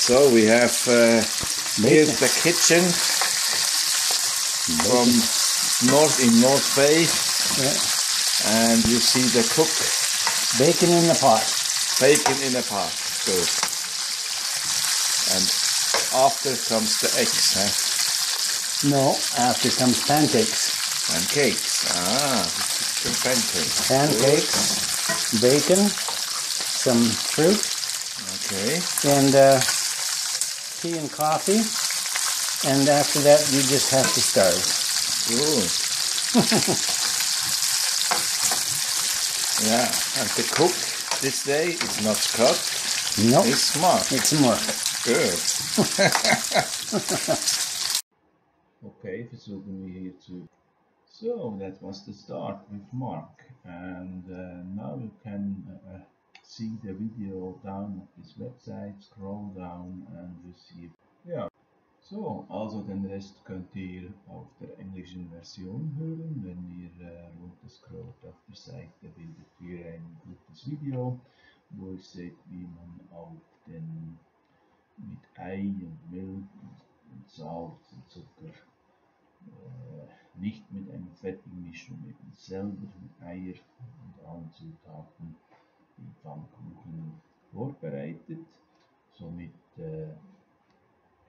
So we have uh, here the kitchen from North in North Bay, Yeah. and you see the cook Bacon in the pot. bacon in the pot. Good. And after comes the eggs, huh? No, after comes pancakes. Pancakes. Ah, this is the pancakes. Pancakes, bacon, some fruit, Okay. and uh, tea and coffee. And after that, you just have to starve. Good. yeah, and the cook this day is not Scott, Nope, it's smart. it's more. Good. okay, versuchen wir hier zu. So, that was the start with Mark, and uh, now you can uh, see the video down at this website, scroll down and you see. Ja, so, also den Rest könnt ihr auf der englischen Version hören. Wenn ihr äh, runterscrollt auf der Seite, findet ihr ein gutes Video, wo ihr seht, wie man auf den mit Ei und Milch und Salz und Zucker, äh, nicht mit einer fettigen Mischung, eben selber mit Eier und allen Zutaten die Pfannkuchen vorbereitet. Somit äh,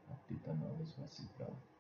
habt ihr dann alles, was ihr braucht.